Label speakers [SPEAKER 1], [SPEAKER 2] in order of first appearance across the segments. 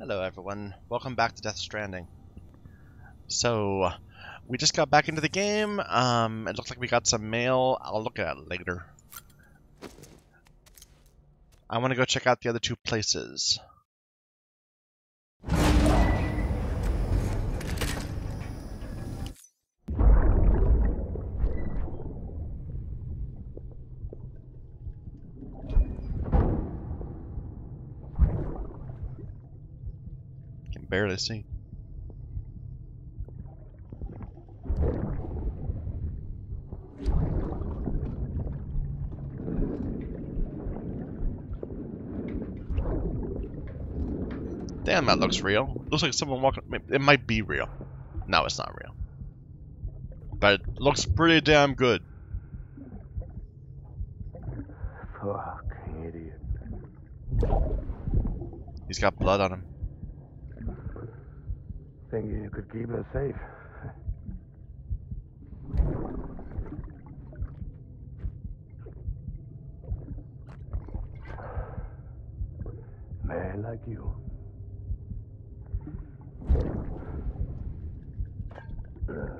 [SPEAKER 1] Hello everyone, welcome back to Death Stranding. So, we just got back into the game, um, it looks like we got some mail, I'll look at it later. I want to go check out the other two places. Barely see. Damn, that looks real. Looks like someone walking. It might be real. No, it's not real. But it looks pretty damn good.
[SPEAKER 2] Fuck, idiot.
[SPEAKER 1] He's got blood on him.
[SPEAKER 2] Thinking you could keep us safe. Man like you. Sorry.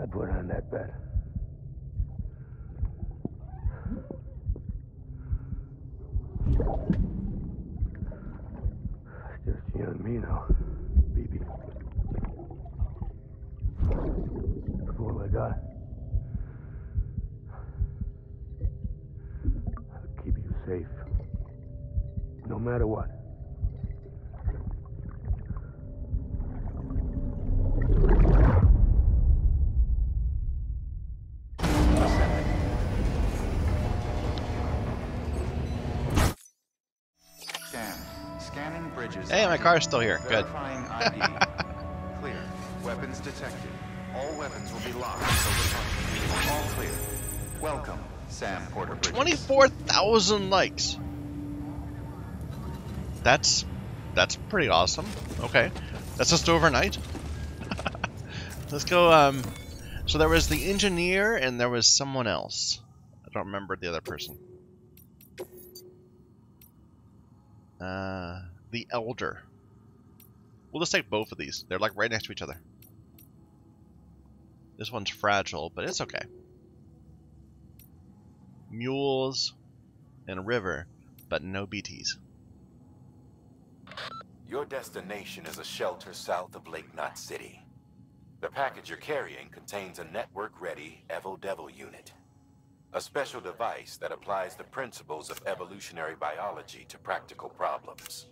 [SPEAKER 2] I'd put on that bet. Just you and me now, BB. That's all I got. I'll keep you safe. No matter what.
[SPEAKER 3] Scan. Scanning bridges.
[SPEAKER 1] Hey, my car's still here. Good.
[SPEAKER 3] Clear. Weapons detected. All weapons will be locked the All clear. Welcome, Sam Porter
[SPEAKER 1] 24,000 likes. That's that's pretty awesome. Okay. That's just overnight. Let's go um so there was the engineer and there was someone else. I don't remember the other person. Uh the elder. We'll just take both of these. They're like right next to each other. This one's fragile, but it's okay mules, and a river, but no BTs.
[SPEAKER 4] Your destination is a shelter south of Lake Knot City. The package you're carrying contains a network-ready Evo Devo unit. A special device that applies the principles of evolutionary biology to practical problems.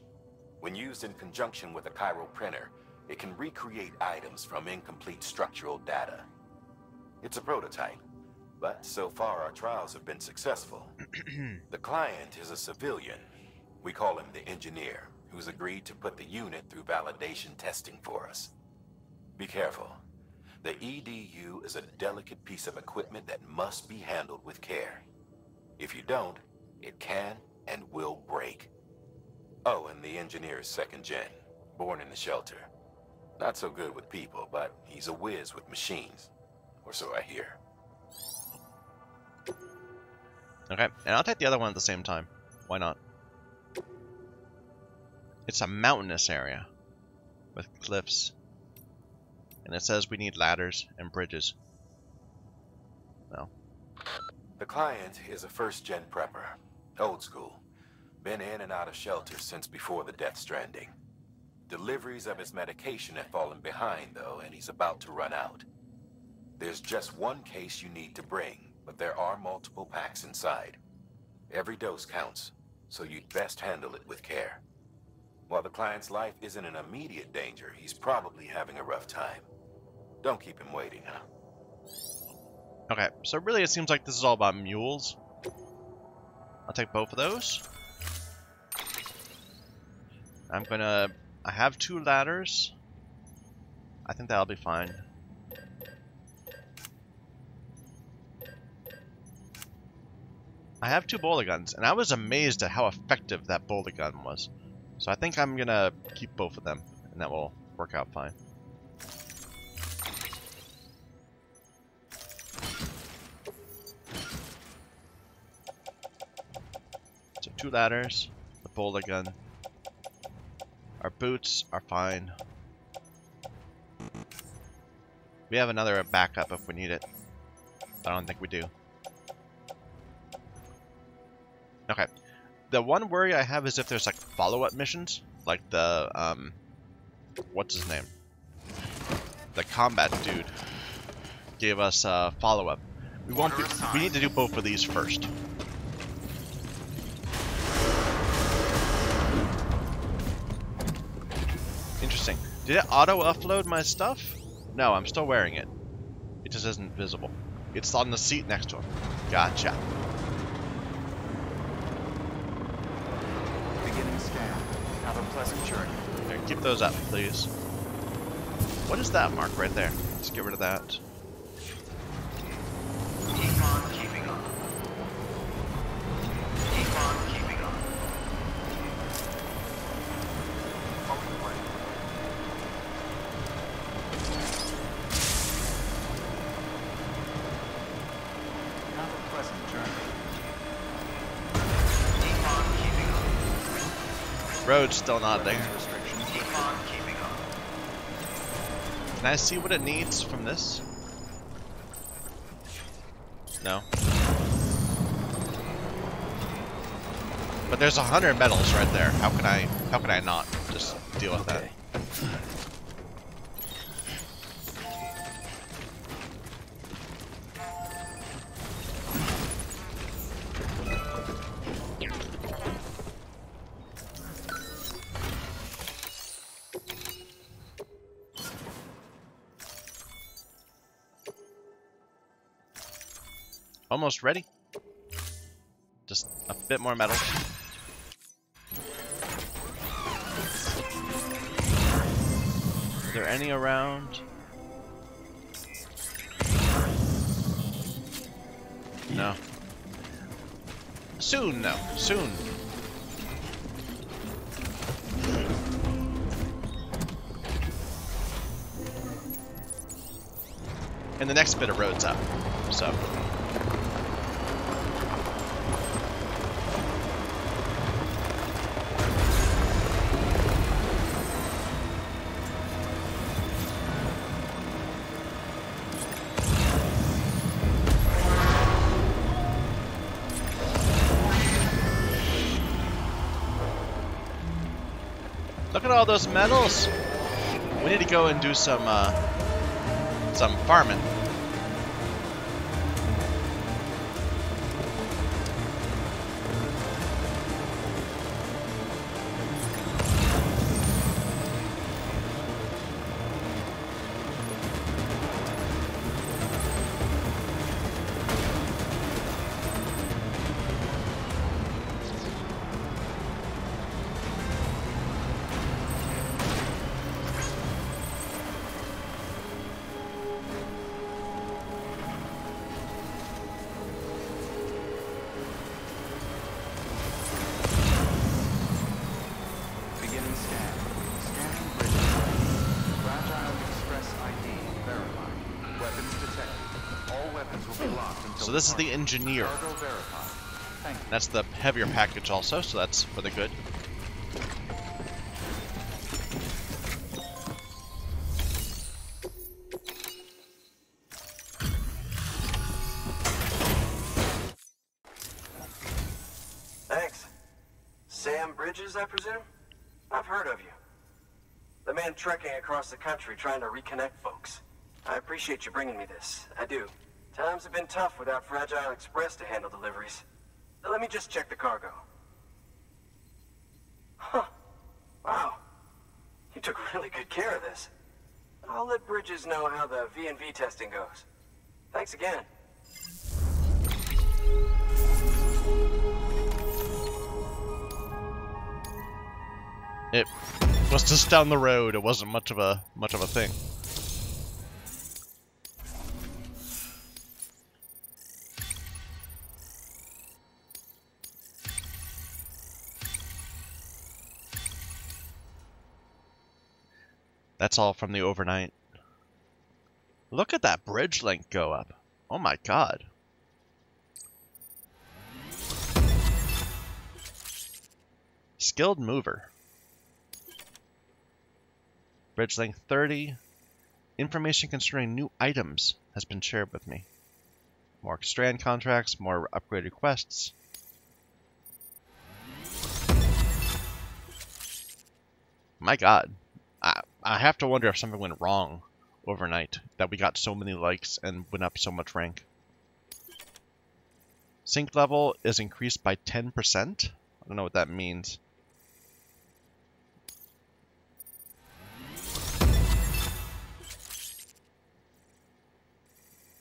[SPEAKER 4] When used in conjunction with a chiral printer, it can recreate items from incomplete structural data. It's a prototype, but so far our trials have been successful. the client is a civilian. We call him the engineer, who's agreed to put the unit through validation testing for us. Be careful. The EDU is a delicate piece of equipment that must be handled with care. If you don't, it can and will break. Oh, and the engineer is second gen, born in the shelter. Not so good with people, but he's a whiz with machines. Or so I hear.
[SPEAKER 1] Okay, and I'll take the other one at the same time. Why not? It's a mountainous area with cliffs. And it says we need ladders and bridges. No.
[SPEAKER 4] The client is a first-gen prepper. Old school. Been in and out of shelters since before the Death Stranding. Deliveries of his medication have fallen behind, though, and he's about to run out. There's just one case you need to bring, but there are multiple packs inside. Every dose counts, so you'd best handle it with care. While the client's life isn't in immediate danger, he's probably having a rough time. Don't keep him waiting, huh?
[SPEAKER 1] Okay, so really it seems like this is all about mules. I'll take both of those. I'm gonna... I have two ladders. I think that'll be fine. I have two bola guns, and I was amazed at how effective that bola gun was. So I think I'm gonna keep both of them, and that will work out fine. So two ladders, the bola gun. Our boots are fine. We have another backup if we need it. I don't think we do. Okay. The one worry I have is if there's like follow-up missions, like the um, what's his name? The combat dude gave us uh, follow-up. We won't. Be, we need to do both of these first. Did it auto upload my stuff? No, I'm still wearing it. It just isn't visible. It's on the seat next to him. Gotcha.
[SPEAKER 3] Beginning scan. Have a pleasant journey.
[SPEAKER 1] There, keep those up, please. What is that mark right there? Let's get rid of that. Still not there. Can I see what it needs from this? No. But there's a hundred medals right there. How can I? How can I not just deal with that? Almost ready. Just a bit more metal. Are there any around? No. Soon, no. Soon. And the next bit of road's up, so. Those medals. We need to go and do some uh, some farming. So this is the engineer. That's the heavier package also, so that's for the good.
[SPEAKER 5] Thanks. Sam Bridges, I presume? I've heard of you. The man trekking across the country trying to reconnect folks. I appreciate you bringing me this. I do. Times have been tough without Fragile Express to handle deliveries. Now, let me just check the cargo. Huh. Wow. You took really good care of this. I'll let Bridges know how the V&V testing goes. Thanks again.
[SPEAKER 1] It was just down the road. It wasn't much of a much of a thing. That's all from the overnight. Look at that bridge link go up. Oh my god. Skilled mover. Bridge link 30. Information concerning new items has been shared with me. More strand contracts, more upgraded quests. My god. I, have to wonder if something went wrong overnight that we got so many likes and went up so much rank. Sync level is increased by 10%. I don't know what that means.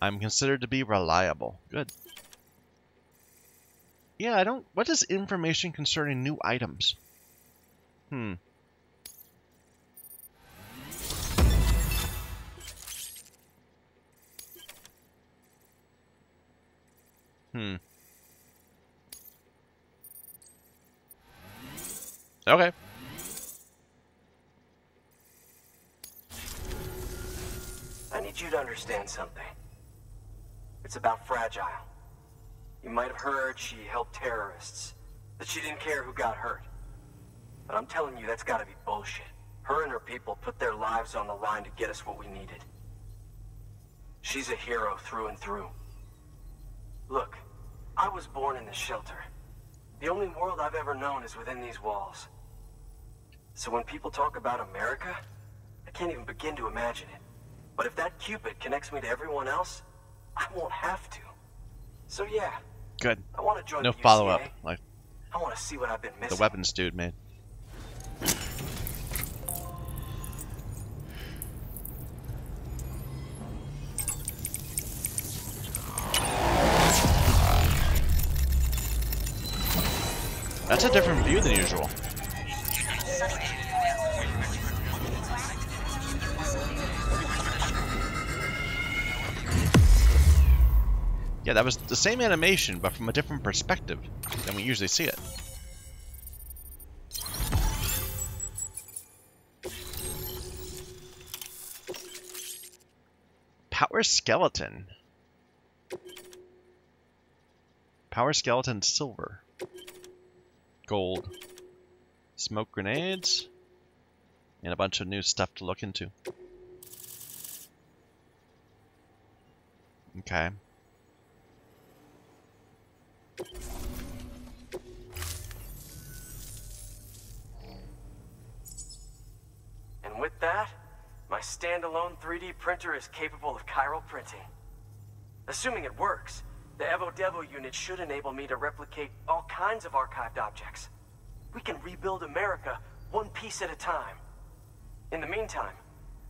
[SPEAKER 1] I'm considered to be reliable. Good. Yeah, I don't... What is information concerning new items? Hmm. Hmm. Okay.
[SPEAKER 5] I need you to understand something. It's about Fragile. You might have heard she helped terrorists, that she didn't care who got hurt. But I'm telling you, that's gotta be bullshit. Her and her people put their lives on the line to get us what we needed. She's a hero through and through. Look, I was born in the shelter. The only world I've ever known is within these walls. So when people talk about America, I can't even begin to imagine it. But if that Q-pid connects me to everyone else, I won't have to. So yeah,
[SPEAKER 1] Good.
[SPEAKER 5] I want to join
[SPEAKER 1] No
[SPEAKER 5] the
[SPEAKER 1] follow up like
[SPEAKER 5] I want to see what I've been missing.
[SPEAKER 1] the weapons dude made. That's a different view than usual. Yeah, that was the same animation, but from a different perspective than we usually see it. Power skeleton. Power skeleton silver. Gold. Smoke grenades. And a bunch of new stuff to look into. Okay.
[SPEAKER 5] And with that, my standalone 3D printer is capable of chiral printing. Assuming it works, the Evo Devo unit should enable me to replicate all kinds of archived objects. We can rebuild America one piece at a time. In the meantime,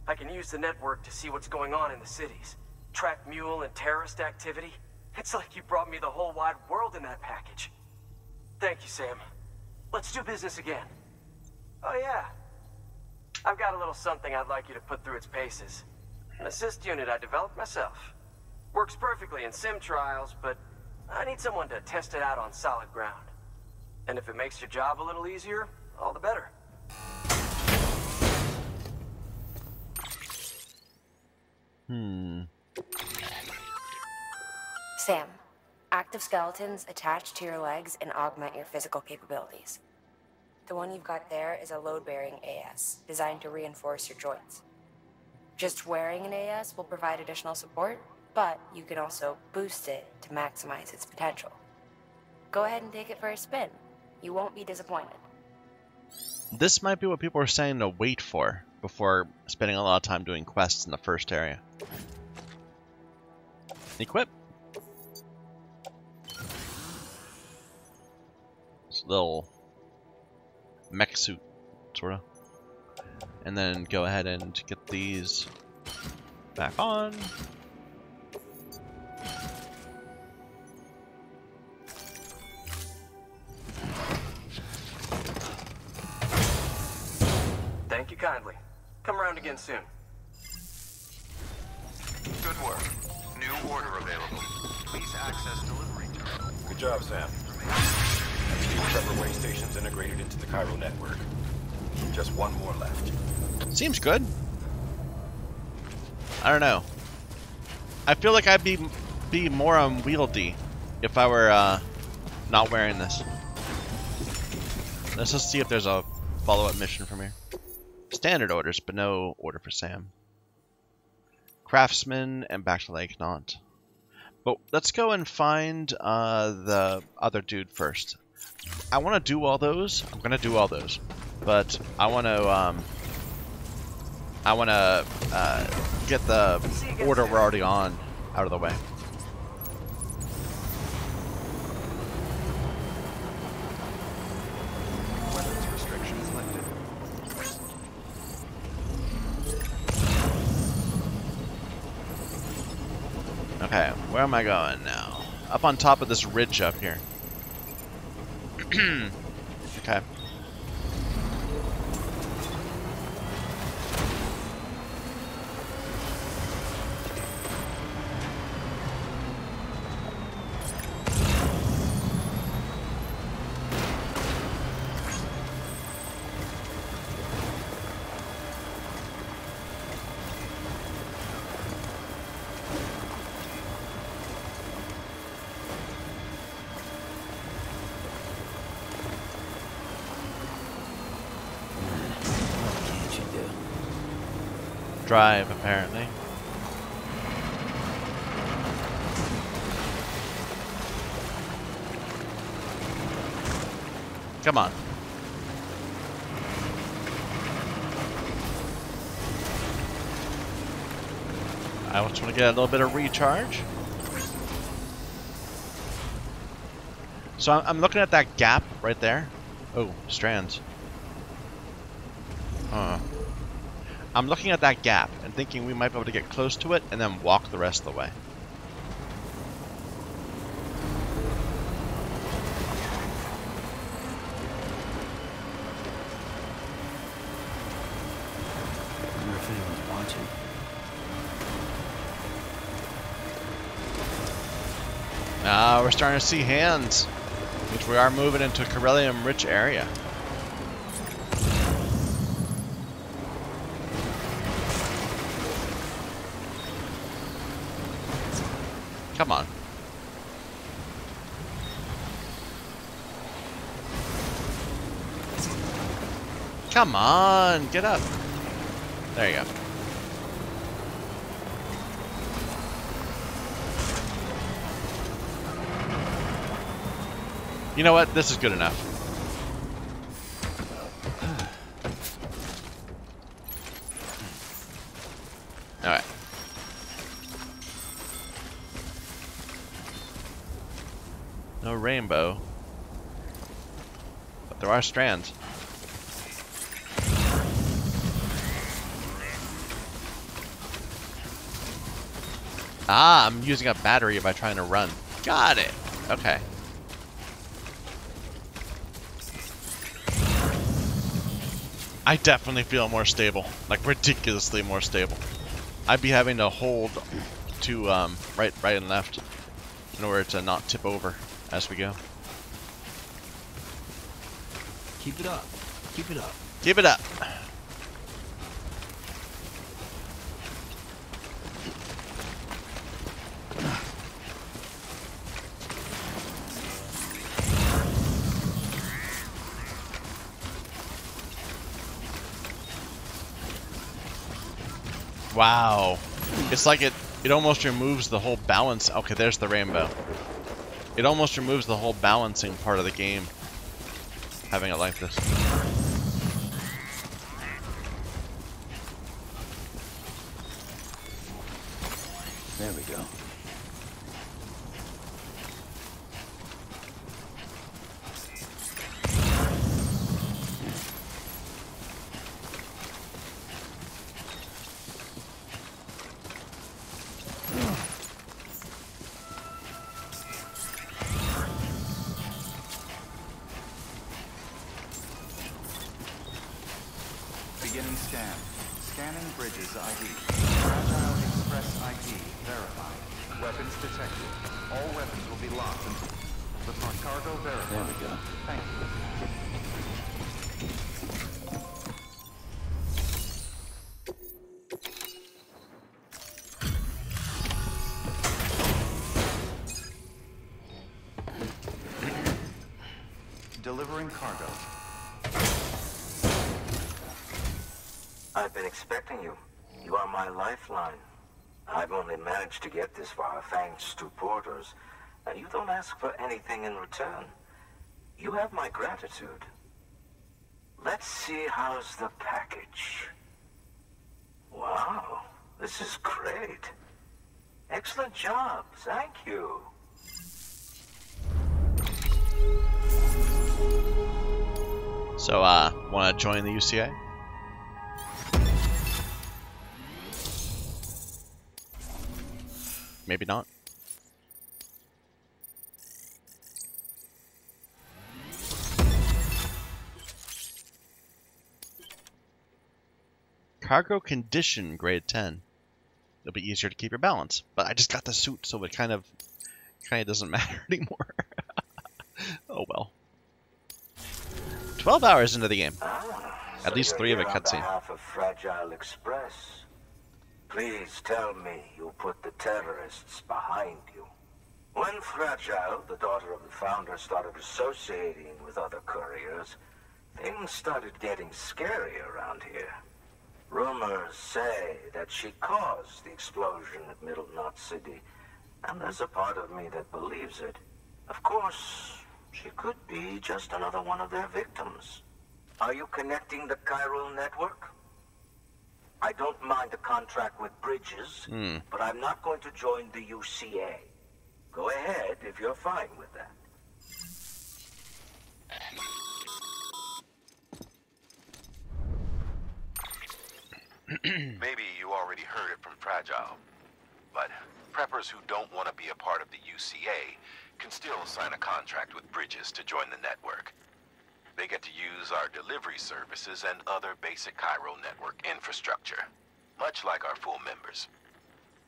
[SPEAKER 5] I can use the network to see what's going on in the cities, track mule and terrorist activity. It's like you brought me the whole wide world in that package. Thank you, Sam. Let's do business again. Oh yeah, I've got a little something I'd like you to put through its paces. An assist unit I developed myself. Works perfectly in sim trials, but I need someone to test it out on solid ground. And if it makes your job a little easier, all the better.
[SPEAKER 1] Hmm.
[SPEAKER 6] Sam, active skeletons attach to your legs and augment your physical capabilities. The one you've got there is a load-bearing AS, designed to reinforce your joints. Just wearing an AS will provide additional support, but you can also boost it to maximize its potential. Go ahead and take it for a spin. You won't be disappointed.
[SPEAKER 1] This might be what people are saying to wait for before spending a lot of time doing quests in the first area. Equip. This little mech suit, sort of. And then go ahead and get these back on.
[SPEAKER 5] Again soon.
[SPEAKER 7] Good work. New order available. Please access delivery terminal.
[SPEAKER 4] Good job, Sam. Two Trevor way stations integrated into the chiral network. Just one more left.
[SPEAKER 1] Seems good. I don't know. I feel like I'd be be more unwieldy if I were uh, not wearing this. Let's just see if there's a follow-up mission from here. Standard orders, but no order for Sam. Craftsman and back to Lake Knot. But let's go and find uh, the other dude first. I want to do all those. I'm gonna do all those, but I want to um, I want to uh, get the order we're already on out of the way. Am I going now? Up on top of this ridge up here. okay. Drive, apparently. Come on. I just want to get a little bit of recharge. So I'm- I'm looking at that gap right there. Oh, strands. Huh. I'm looking at that gap and thinking we might be able to get close to it and then walk the rest of the way.
[SPEAKER 8] I wonder if anyone's watching.
[SPEAKER 1] Ah, we're starting to see hands, which we are moving into a Chiralium-rich area. Come on. Come on, get up. There you go. You know what? This is good enough. Alright. No rainbow. But there are strands. Ah, I'm using a battery by trying to run. Got it. Okay. I definitely feel more stable. Like ridiculously more stable. I'd be having to hold to um, right, right and left in order to not tip over as we go.
[SPEAKER 8] Keep it up. Keep it up.
[SPEAKER 1] Keep it up. Wow. It's like it it almost removes the whole balance. Okay, there's the rainbow. It almost removes the whole balancing part of the game having it like this.
[SPEAKER 3] Scanning bridges ID. Fragile Express ID verified. Weapons detected. All weapons will be locked until the cargo verified.
[SPEAKER 8] There we go.
[SPEAKER 3] Thank you.
[SPEAKER 9] Expecting you. You are my lifeline. I've only managed to get this far thanks to porters, and you don't ask for anything in return. You have my gratitude. Let's see how's the package. Wow, this is great. Excellent job, thank you.
[SPEAKER 1] So, uh, want to join the UCA? Maybe not. Cargo condition grade 10. It'll be easier to keep your balance. But I just got the suit, so it kind of kind of doesn't matter anymore. oh well. 12 hours into the game. At
[SPEAKER 9] so
[SPEAKER 1] least three of a cutscene.
[SPEAKER 9] behalf of Fragile Express. Please tell me you put the terrorists behind you. When Fragile, the daughter of the founder, started associating with other couriers, things started getting scary around here. Rumors say that she caused the explosion at Middle Knot City, and there's a part of me that believes it. Of course, she could be just another one of their victims. Are you connecting the chiral network? I don't mind a contract with Bridges,
[SPEAKER 1] Hmm.
[SPEAKER 9] but I'm not going to join the UCA. Go ahead if you're fine with that.
[SPEAKER 4] Maybe you already heard it from Fragile, but preppers who don't want to be a part of the UCA can still sign a contract with Bridges to join the network. They get to use our delivery services and other basic chiral network infrastructure, much like our full members.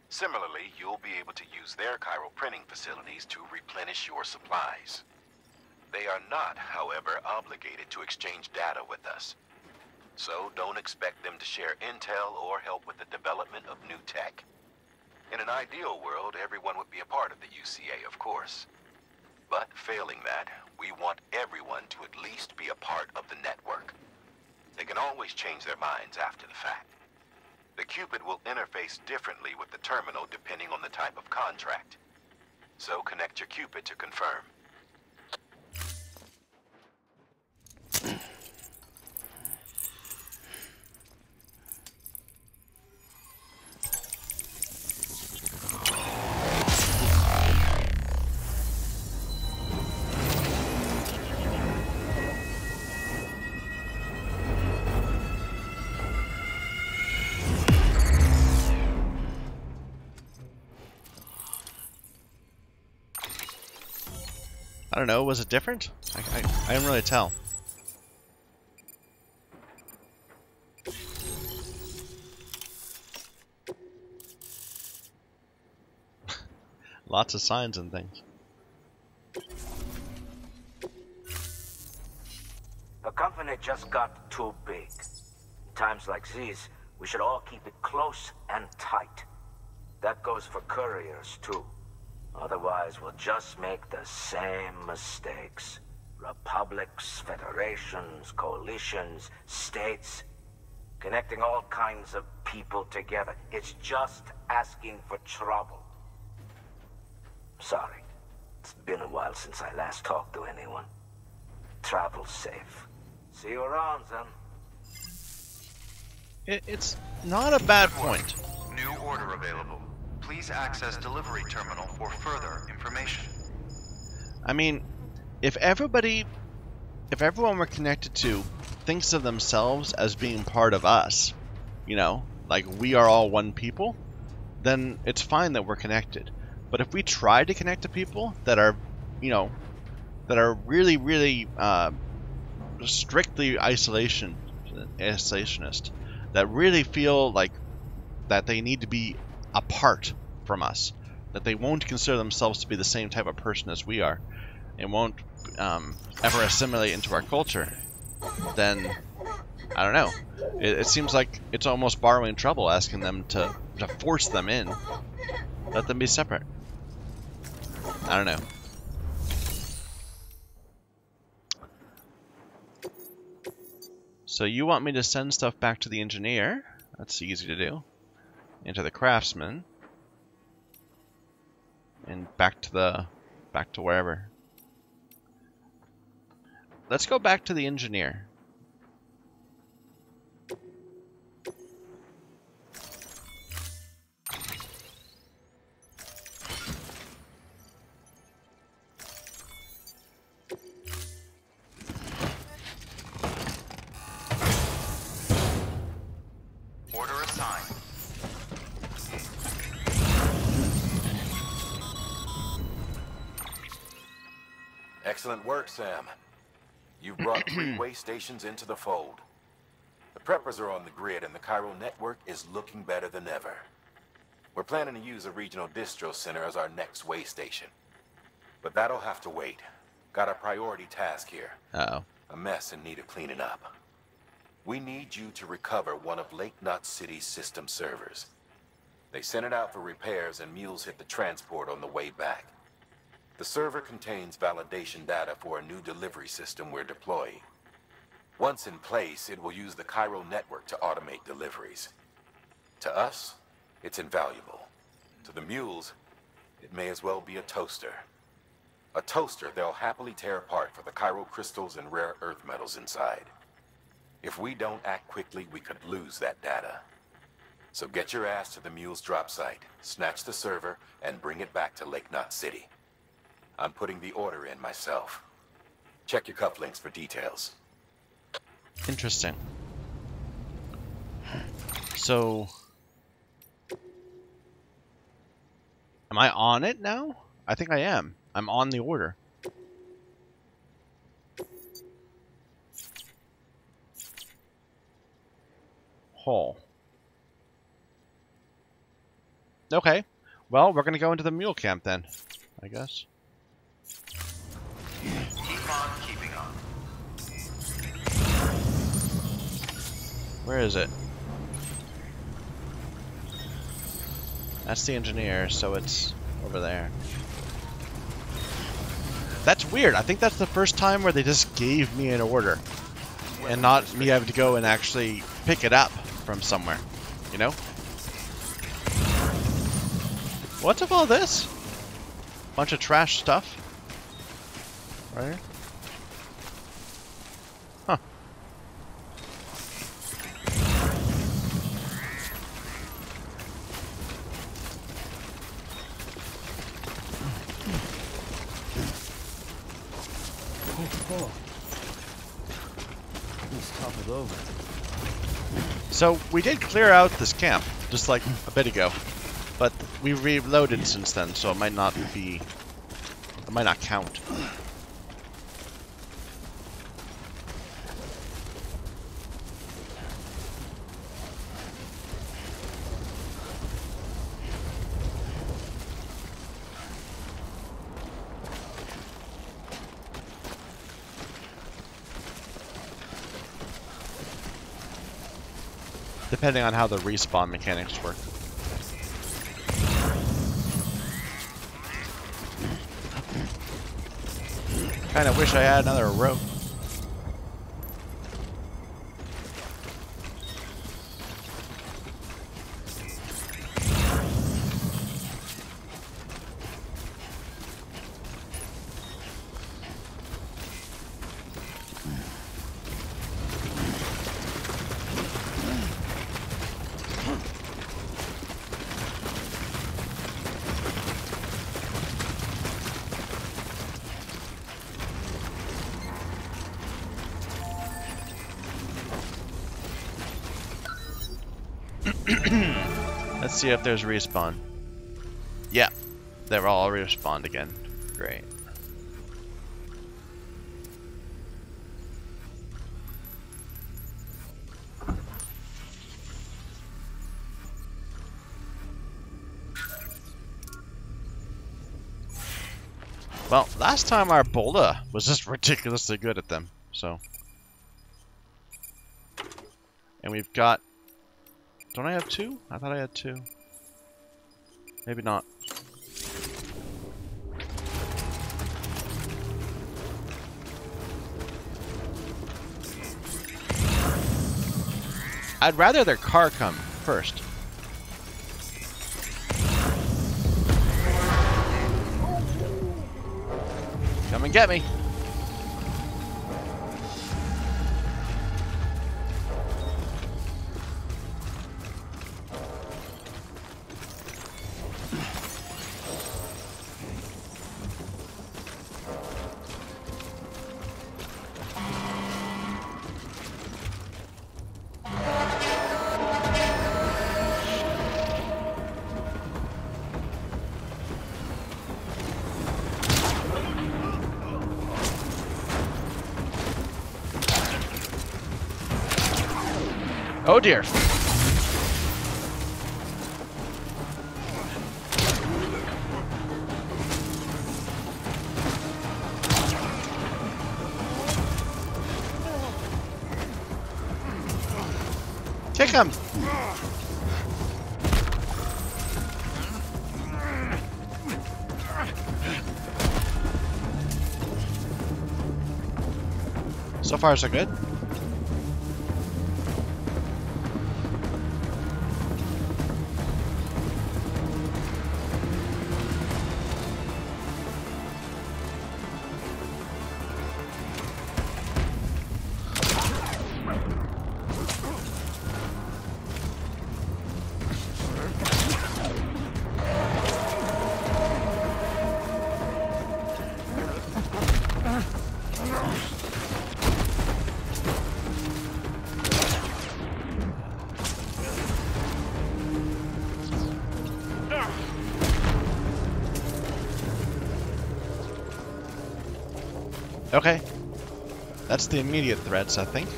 [SPEAKER 4] Similarly, you'll be able to use their chiral printing facilities to replenish your supplies. They are not, however, obligated to exchange data with us. So don't expect them to share intel or help with the development of new tech. In an ideal world, everyone would be a part of the UCA, of course. But failing that, we want everyone to at least be a part of the network. They can always change their minds after the fact. The Q-pid will interface differently with the terminal depending on the type of contract. So connect your Q-pid to confirm.
[SPEAKER 1] Don't know. Was it different? I, I, I didn't really tell. Lots of signs and things.
[SPEAKER 9] The company just got too big. Times like these, we should all keep it close and tight. That goes for couriers, too. Otherwise, we'll just make the same mistakes. Republics, federations, coalitions, states. Connecting all kinds of people together. It's just asking for trouble. Sorry. It's been a while since I last talked to anyone. Travel safe. See you around, then.
[SPEAKER 1] It, it's not a bad point.
[SPEAKER 3] New order available. Please access delivery terminal for further information.
[SPEAKER 1] I mean, if everybody, if everyone we're connected to thinks of themselves as being part of us, you know, like we are all one people, then it's fine that we're connected. But if we try to connect to people that are, you know, that are really, really uh, strictly isolation, isolationist, that really feel like that they need to be apart from us, that they won't consider themselves to be the same type of person as we are, and won't um, ever assimilate into our culture, then I don't know. It, it seems like it's almost borrowing trouble asking them to, to force them in. Let them be separate. I don't know. So you want me to send stuff back to the engineer? That's easy to do. Into the craftsman. And back to the back to wherever. Let's go back to the engineer.
[SPEAKER 4] Excellent work, Sam. You've brought three way stations into the fold. The preppers are on the grid, and the chiral network is looking better than ever. We're planning to use a regional distro center as our next way station. But that'll have to wait. Got a priority task here.
[SPEAKER 1] Uh-oh.
[SPEAKER 4] A mess in need of cleaning up. We need you to recover one of Lake Knot City's system servers. They sent it out for repairs and mules hit the transport on the way back. The server contains validation data for a new delivery system we're deploying. Once in place, it will use the chiral network to automate deliveries. To us, it's invaluable. To the mules, it may as well be a toaster. A toaster they'll happily tear apart for the chiral crystals and rare earth metals inside. If we don't act quickly, we could lose that data. So get your ass to the mule's drop site, snatch the server, and bring it back to Lake Knot City. I'm putting the order in myself. Check your cufflinks for details.
[SPEAKER 1] Interesting. So... Am I on it now? I think I am. I'm on the order. Hole. Okay. Well, we're gonna go into the mule camp then, I guess.
[SPEAKER 7] On keeping.
[SPEAKER 1] Where is it? That's the engineer, so it's over there. That's weird. I think that's the first time where they just gave me an order. And not me having to go and actually pick it up from somewhere. You know? What's with all this? Bunch of trash stuff. Right here. Huh.
[SPEAKER 8] Let's top it over.
[SPEAKER 1] So we did clear out this camp just like a bit ago, but we've reloaded since then, so it might not be, it might not count. Depending on how the respawn mechanics work. Kinda wish I had another rope. Let's see if there's respawn. Yeah, they're all respawned again. Great. Well, last time our Bola was just ridiculously good at them, so. And we've got don't I have two? I thought I had two. Maybe not. I'd rather their car come first. Come and get me. Dear. Kick him! So far, so good. Okay. That's the immediate threats, I think.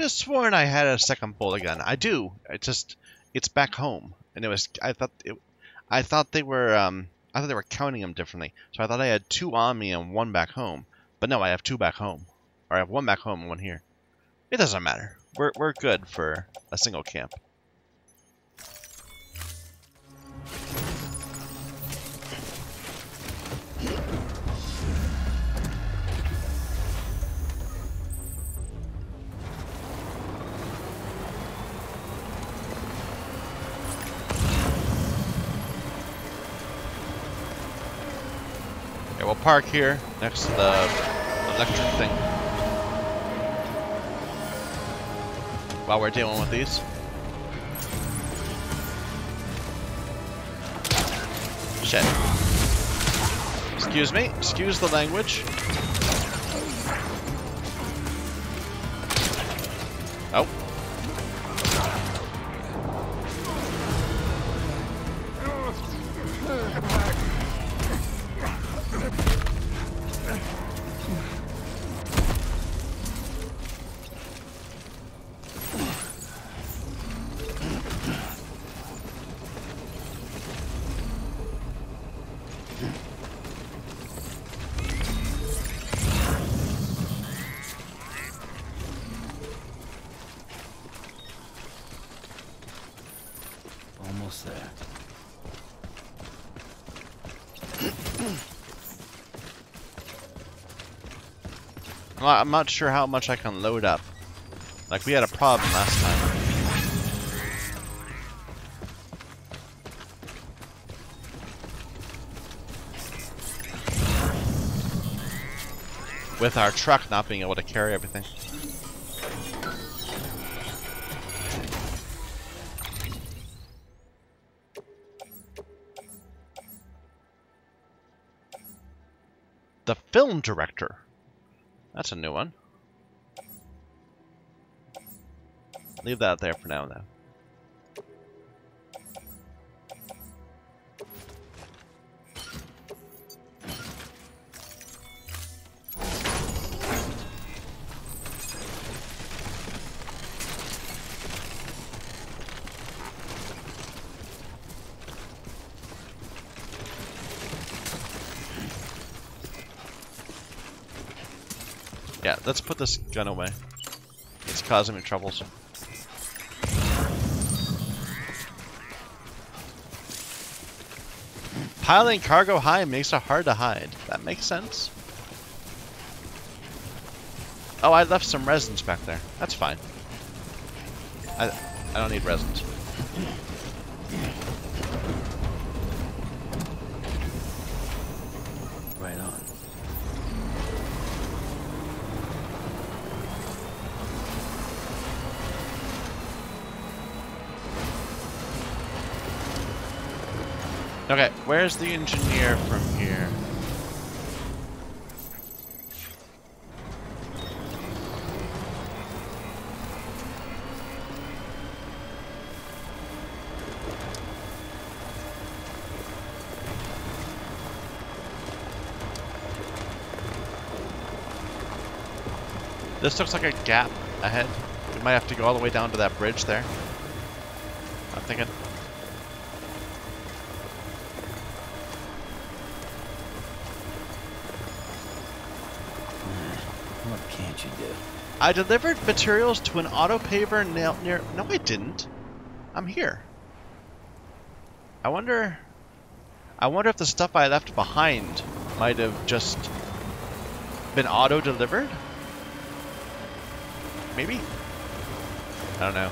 [SPEAKER 1] Could have sworn I had a second bola gun. I do. It just it's back home, and it was. I thought it. I thought they were. Um, I thought they were counting them differently. So I thought I had two on me and one back home. But no, I have two back home, or I have one back home and one here. It doesn't matter. We're we're good for a single camp. Park here next to the electric thing. While we're dealing with these. Shit. Excuse me. Excuse the language. Oh. I'm not sure how much I can load up. Like, we had a problem last time. With our truck not being able to carry everything. The film director. That's a new one. Leave that there for now, though. Put this gun away. It's causing me troubles. Piling cargo high makes it hard to hide. That makes sense. Oh, I left some resins back there. That's fine. I, I don't need resins. Okay, where's the engineer from here? This looks like a gap ahead. We might have to go all the way down to that bridge there. I'm thinking.
[SPEAKER 8] What can't you do?
[SPEAKER 1] I delivered materials to an auto paver nail near. No, I didn't. I'm here. I wonder. I wonder if the stuff I left behind might have just been auto delivered. Maybe. I don't know.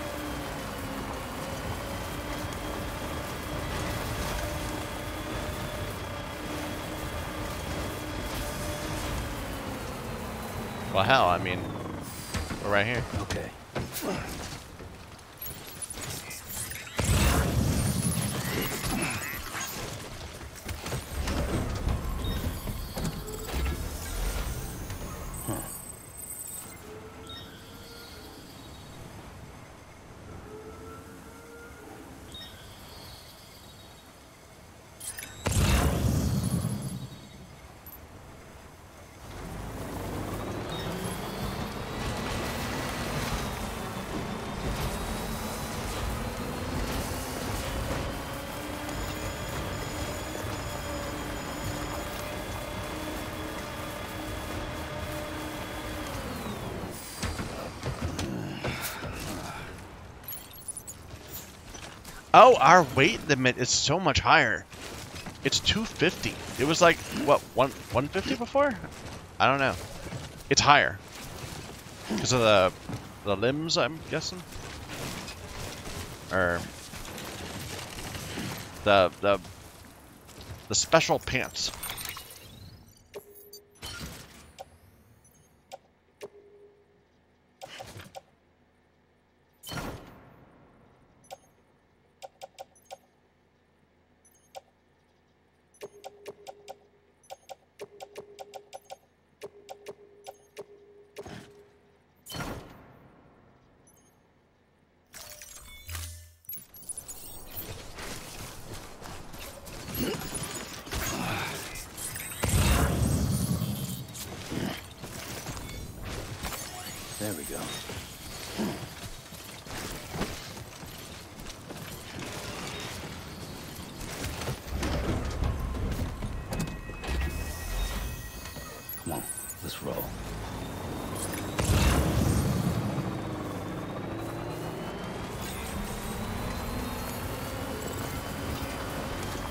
[SPEAKER 1] Well, hell, I mean, right here.
[SPEAKER 8] Okay.
[SPEAKER 1] Oh, our weight limit is so much higher. It's 250. It was like, what, one 150 before? I don't know. It's higher. Because of the, the limbs, I'm guessing? Or... The, the, the special pants.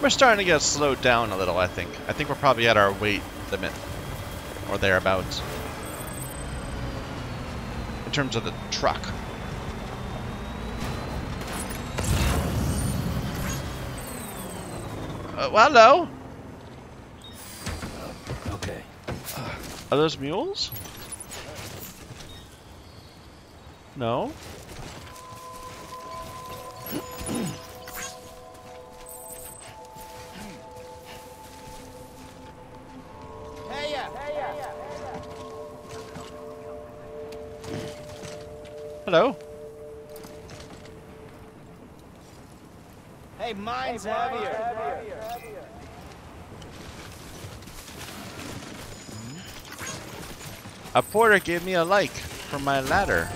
[SPEAKER 1] We're starting to get slowed down a little, I think. I think we're probably at our weight limit. Or thereabouts. In terms of the truck. Uh, well, hello.
[SPEAKER 8] Okay.
[SPEAKER 1] Are those mules? No? A porter gave me a like for my ladder.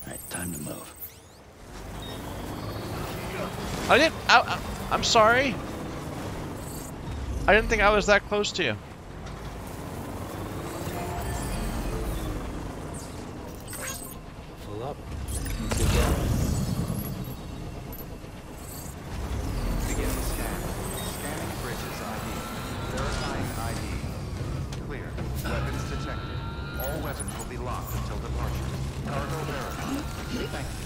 [SPEAKER 8] All right, time to move.
[SPEAKER 1] I didn't. I, I, I'm sorry. I didn't think I was that close to you.
[SPEAKER 3] Weapons will be locked until departure. Cargo verified. Thank you.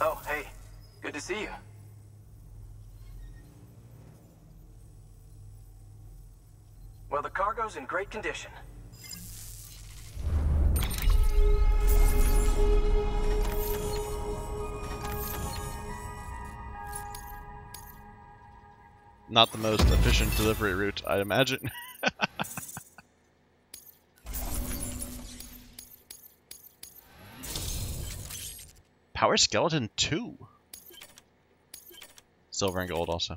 [SPEAKER 5] Oh, hey. Good to see you. Well, the cargo's in great condition.
[SPEAKER 1] Not the most efficient delivery route, I'd imagine. Power Skeleton 2. Silver and gold also.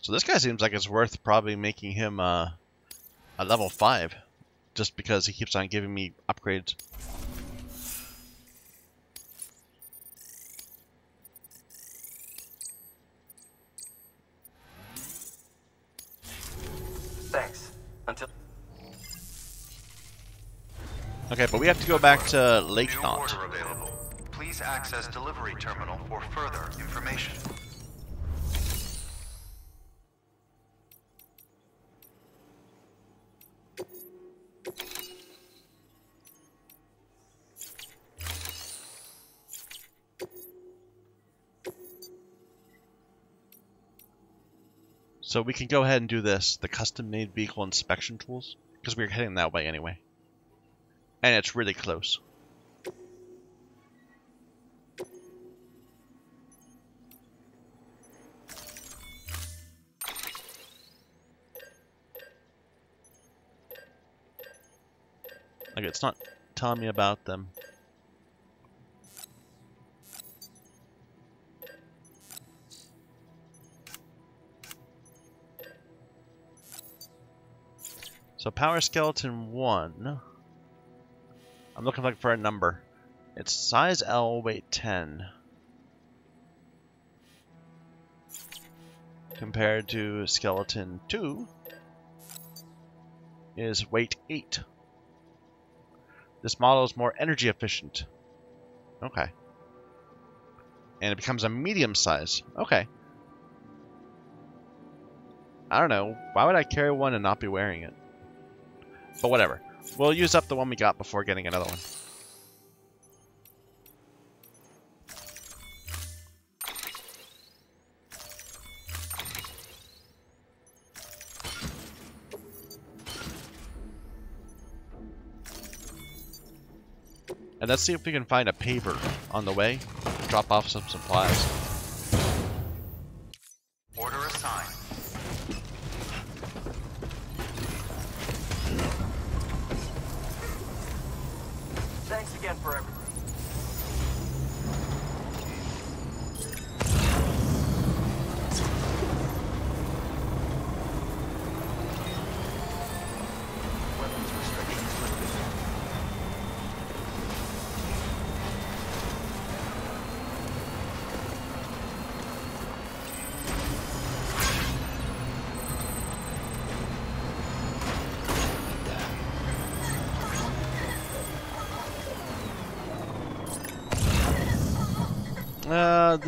[SPEAKER 1] So this guy seems like it's worth probably making him uh, a level 5. Just because he keeps on giving me upgrades.
[SPEAKER 5] Thanks. Until.
[SPEAKER 1] Okay, but we have to go back to Lake Knot.
[SPEAKER 7] Please access delivery terminal for further information.
[SPEAKER 1] So we can go ahead and do this, the custom-made vehicle inspection tools, because we're heading that way anyway. And it's really close. Like, it's not telling me about them. So Power Skeleton 1. I'm looking like for a number. It's size L, weight 10. Compared to Skeleton 2 is weight 8. This model is more energy efficient. Okay. And it becomes a medium size. Okay. I don't know. Why would I carry one and not be wearing it? But whatever. We'll use up the one we got before getting another one. And let's see if we can find a paver on the way. Drop off some supplies.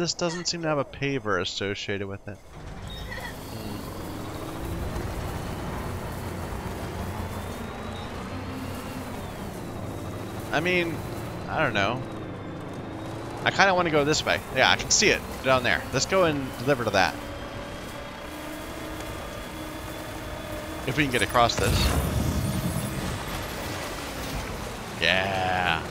[SPEAKER 1] This doesn't seem to have a paver associated with it. Hmm. I mean, I don't know. I kind of want to go this way. Yeah, I can see it down there. Let's go and deliver to that. If we can get across this. Yeah.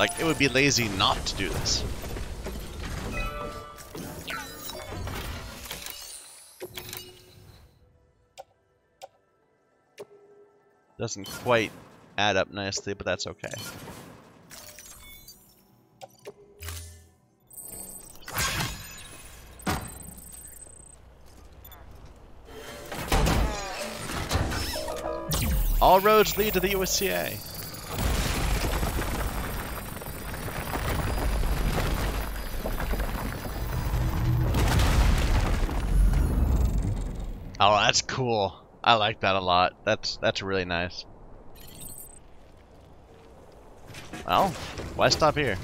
[SPEAKER 1] Like, it would be lazy not to do this. Doesn't quite add up nicely, but that's okay. All roads lead to the USCA. Cool. I like that a lot. That's that's really nice. Well, why stop here?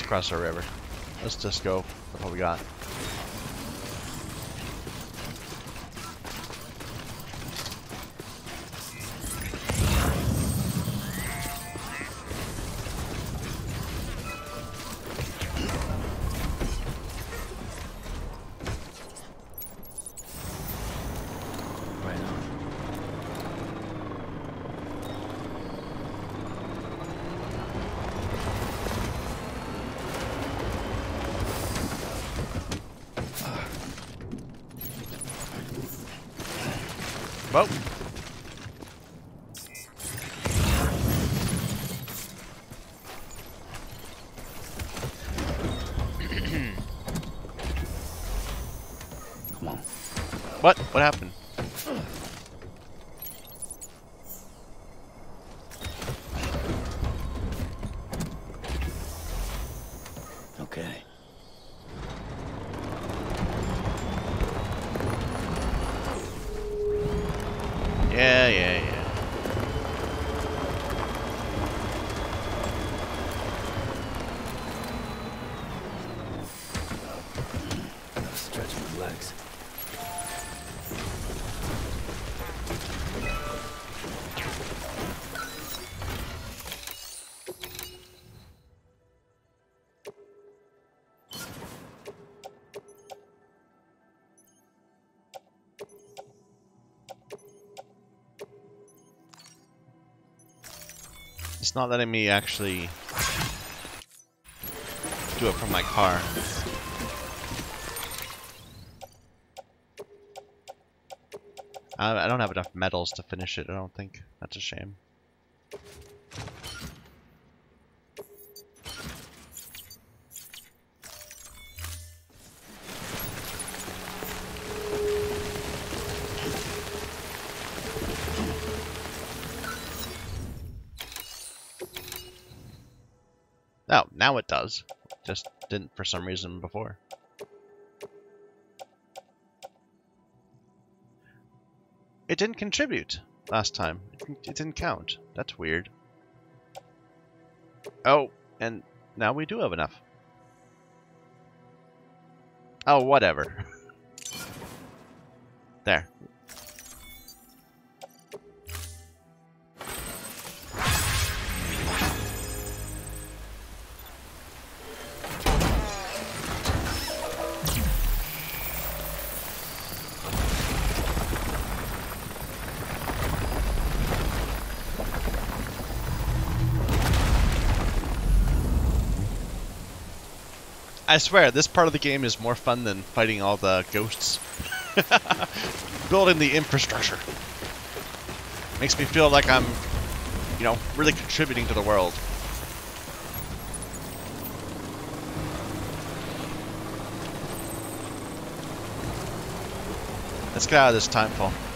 [SPEAKER 1] Across our river. Let's just go with what we got. It's not letting me actually do it from my car. I, don't have enough metals to finish it, I don't think. That's a shame. Does. Just didn't for some reason before. It didn't contribute last time. It didn't- It didn't count. That's weird. Oh, and now we do have enough. Oh, whatever. There. I swear, this part of the game is more fun than fighting all the ghosts. Building the infrastructure. Makes me feel like I'm, you know, really contributing to the world. Let's get out of this timefall. Was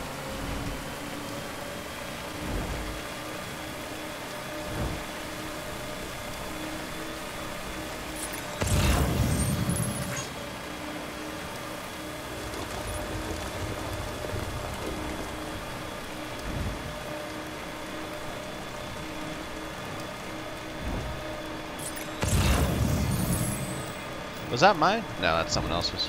[SPEAKER 1] that mine? No, that's someone else's.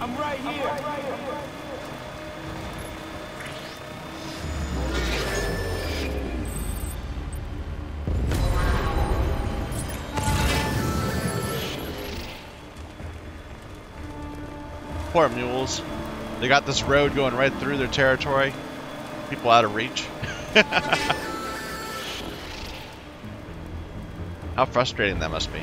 [SPEAKER 10] I'm right here.
[SPEAKER 1] Poor mules. They got this road going right through their territory. People out of reach. How frustrating that must be.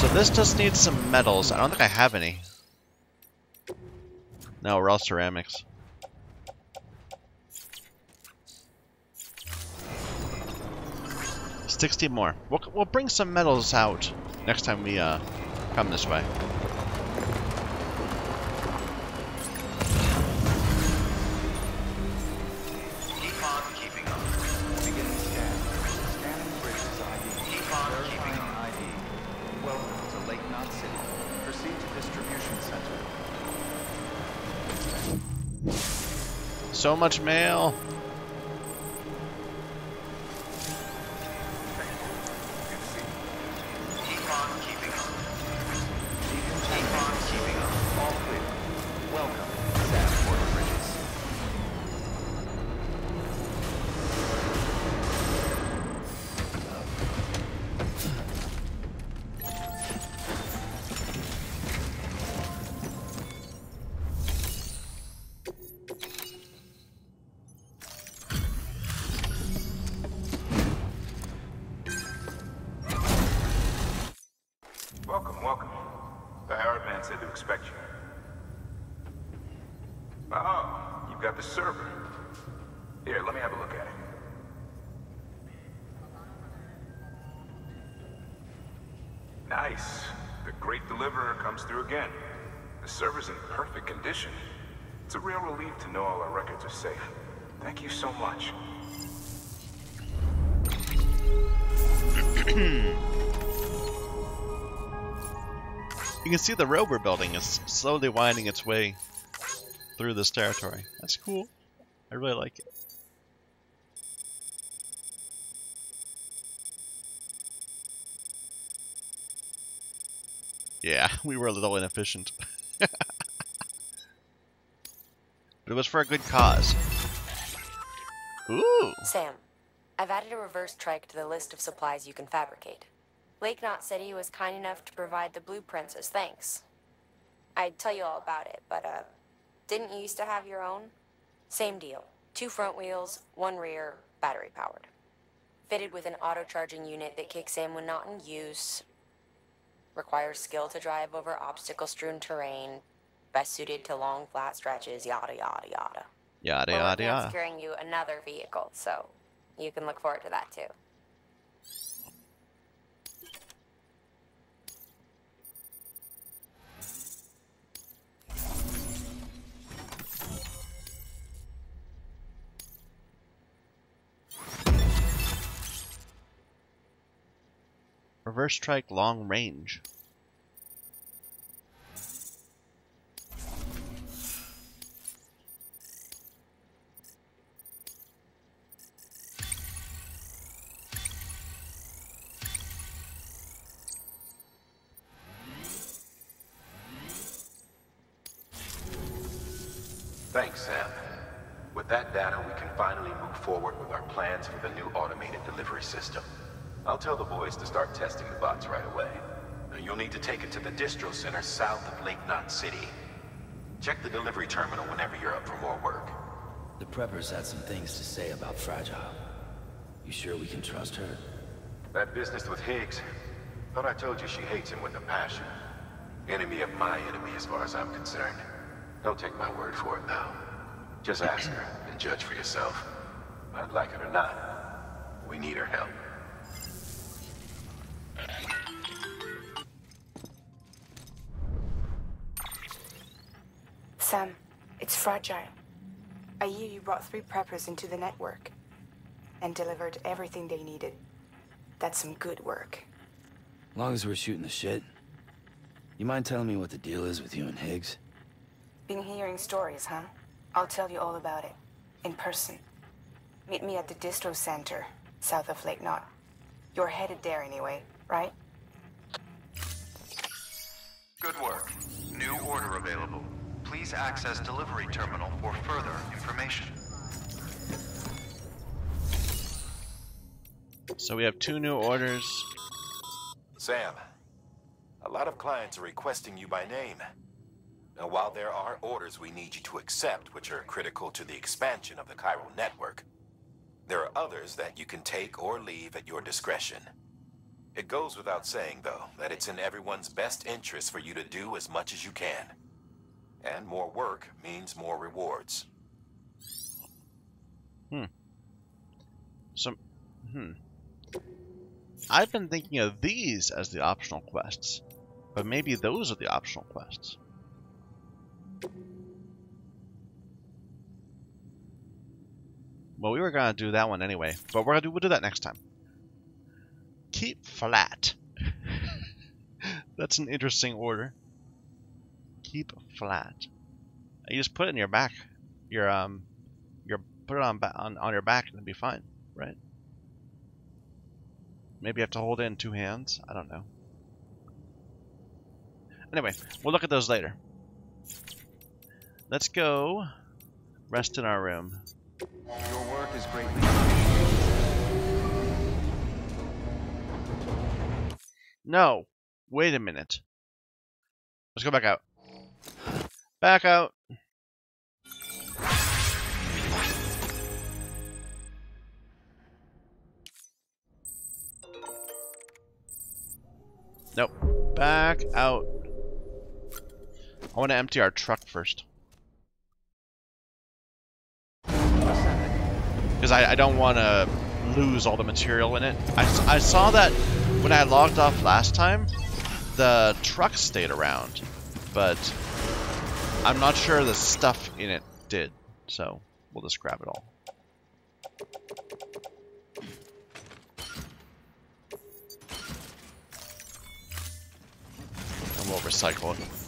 [SPEAKER 1] So this just needs some metals. I don't think I have any. No, we're all ceramics. Sixty more. We'll, we'll bring some metals out next time we uh, come this way. Much mail.
[SPEAKER 11] The server's in perfect condition. It's a real relief to know all our records are safe. Thank you so much.
[SPEAKER 1] You can see the road we're building is slowly winding its way through this territory. That's cool. I really like it. Yeah, we were a little inefficient. but it was for a good cause. Ooh!
[SPEAKER 6] Sam, I've added a reverse trike to the list of supplies you can fabricate. Lake Knot City was kind enough to provide the blueprints as thanks. I'd tell you all about it, but, uh, didn't you used to have your own? Same deal. Two front wheels, one rear, battery powered. Fitted with an auto charging unit that kicks in when not in use. Requires skill to drive over obstacle strewn terrain. Best suited to long, flat stretches, yada, yada, yada.
[SPEAKER 1] Yada
[SPEAKER 6] We're
[SPEAKER 1] yada yada.
[SPEAKER 6] securing you another vehicle, so you can look forward to that too.
[SPEAKER 1] Reverse trike long range.
[SPEAKER 4] South of Lake Knot City. Check the delivery terminal whenever you're up for more work.
[SPEAKER 8] The preppers had some things to say about Fragile. You sure we can trust her?
[SPEAKER 4] That business with Higgs, thought I told you she hates him with a passion. Enemy of my enemy as far as I'm concerned. Don't take my word for it, though. Just ask her and judge for yourself. I'd like it or not. We need her help.
[SPEAKER 6] Sam, it's fragile. I hear you brought three preppers into the network and delivered everything they needed. That's some good work.
[SPEAKER 8] Long as we're shooting the shit. You mind telling me what the deal is with you and Higgs?
[SPEAKER 6] Been hearing stories, huh? I'll tell you all about it. In person. Meet me at the distro center, south of Lake Knot. You're headed there anyway, right?
[SPEAKER 7] Good work. New order available. Please access delivery terminal for further information.
[SPEAKER 1] So we have two new orders.
[SPEAKER 4] Sam, a lot of clients are requesting you by name. Now, while there are orders we need you to accept, which are critical to the expansion of the chiral network, there are others that you can take or leave at your discretion. It goes without saying, though, that it's in everyone's best interest for you to do as much as you can. And more work means more rewards.
[SPEAKER 1] Hmm. So, hmm. I've been thinking of these as the optional quests, but maybe those are the optional quests. Well, we were gonna do that one anyway, but we're gonna do we'll do that next time. Keep flat. That's an interesting order. Keep flat. You just put it in your back, your um, your put it on ba- on on your back and it'll be fine, right? Maybe you have to hold it in two hands. I don't know. Anyway, we'll look at those later. Let's go rest in our room.
[SPEAKER 3] Your work is greatly
[SPEAKER 1] No. Wait a minute. Let's go back out. Back out. Nope. Back out. I want to empty our truck first. Because I, I don't want to lose all the material in it. I, I saw that when I logged off last time, the truck stayed around, but I'm not sure the stuff in it did. So we'll just grab it all. And we'll recycle it.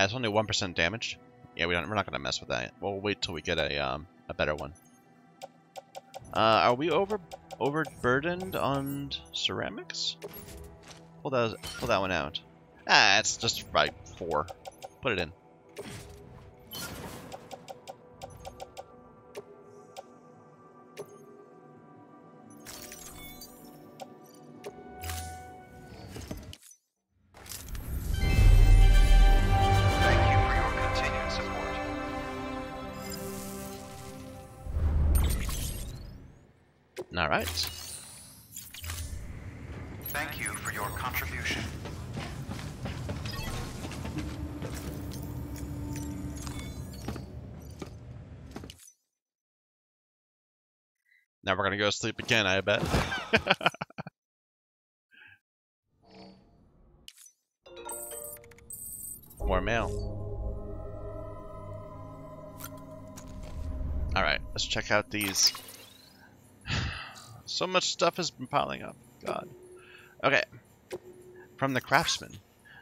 [SPEAKER 1] Yeah, it's only one percent damage. Yeah, we don't. We're not gonna mess with that. We'll wait till we get a um a better one. Uh, are we over overburdened on ceramics? Pull that pull that one out. Ah, it's just right four. Put it in. Gonna go sleep again. I bet. More mail. All right, let's check out these So much stuff has been piling up. God. Okay. From the craftsman.